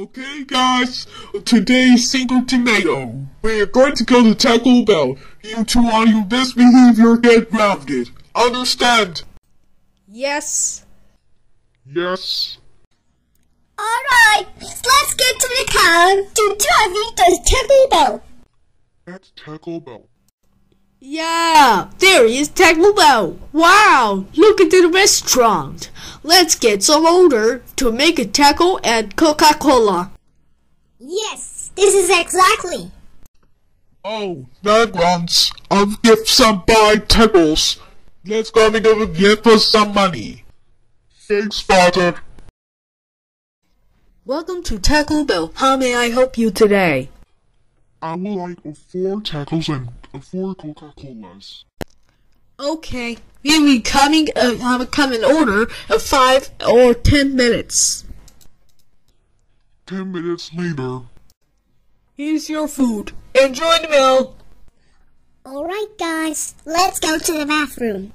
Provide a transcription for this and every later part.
Okay, guys, today's Cinco de Mayo. We are going to go to Taco Bell. You two on your best behavior get grounded. Understand? Yes. Yes. Alright, let's get to the car to driving to Taco Bell. That's Taco Bell. Yeah, there is Taco Bell. Wow, look at the restaurant. Let's get some order to make a taco and Coca-Cola. Yes, this is exactly. Oh, that runs. I'll give some buy tacos. Let's go and go get for some money. Thanks, Father. Welcome to Taco Bell. How may I help you today? I would like four tacos and four Coca-Colas. Okay, we will coming. Uh, have come in order of five or ten minutes. Ten minutes later. Here's your food. Enjoy the meal. Alright, guys, let's go to the bathroom.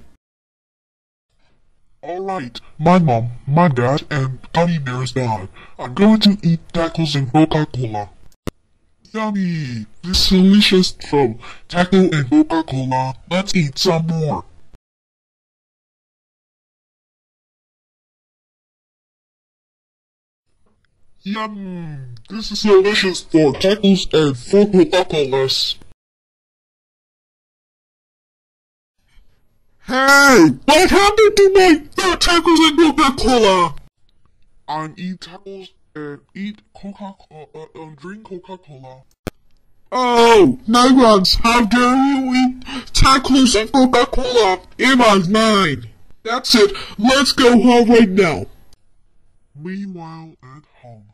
Alright, my mom, my dad, and Teddy Bear's dad. I'm going to eat tacos and Coca-Cola. Yummy! This delicious from taco and Coca-Cola. Let's eat some more. Yum! This is delicious for tacos and for Coca-Colas. Hey! What happened to my uh, tacos and Coca-Cola? I'm eat tacos and eat Coca-Cola uh, and drink Coca-Cola. Oh, Negrons, how dare you eat tacos and Coca-Cola? It was mine. That's it. Let's go home right now. Meanwhile, at home.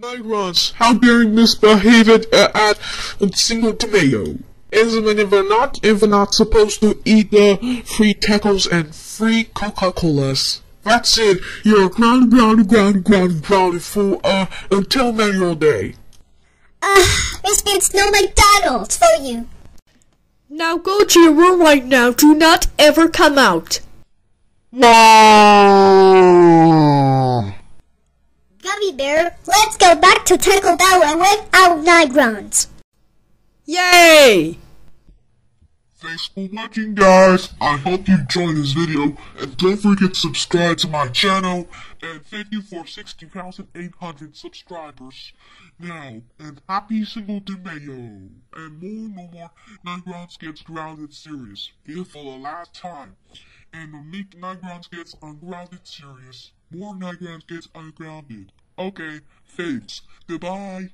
Negrons, how dare you misbehave at, uh, at Cinco de Mayo? Isn't if we're not if we're not supposed to eat the free tacos and free Coca-Colas? That's it. You're a grounded, grounded, grounded, grounded, grounded for uh until Memorial Day. Ah, this means no McDonald's for you. Now go to your room right now. Do not ever come out. No. Gummy Bear, let's go back to Taco Bell and win our night runs. Yay! Thanks for watching guys. I hope you enjoyed this video. And don't forget to subscribe to my channel. And thank you for 60,800 subscribers. Now and happy Cinco de Mayo and more no more. Nightgrounds gets grounded series here for the last time. And the make Nightgrounds gets ungrounded series more Nightgrounds gets ungrounded. Okay thanks. Goodbye